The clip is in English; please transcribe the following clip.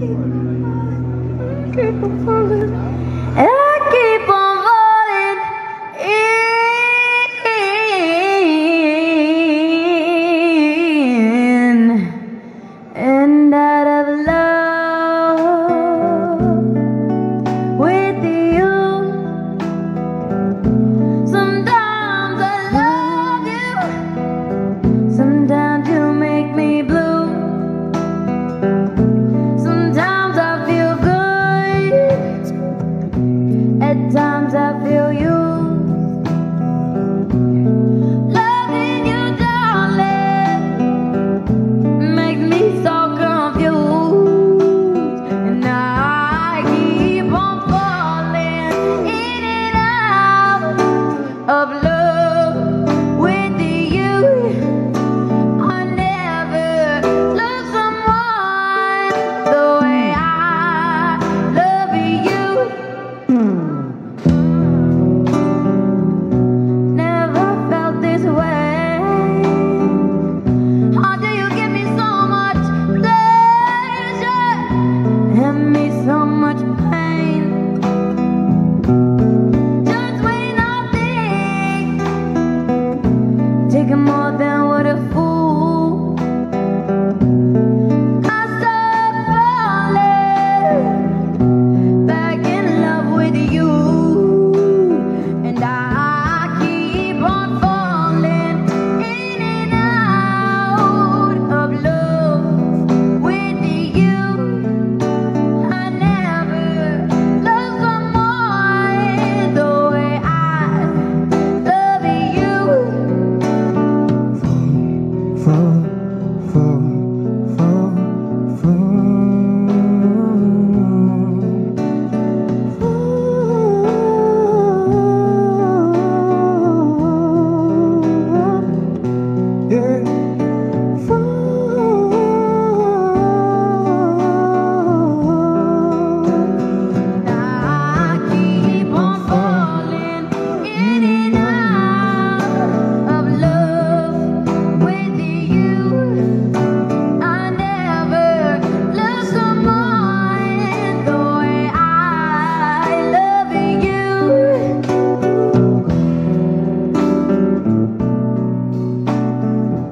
keep on falling more than what a fool.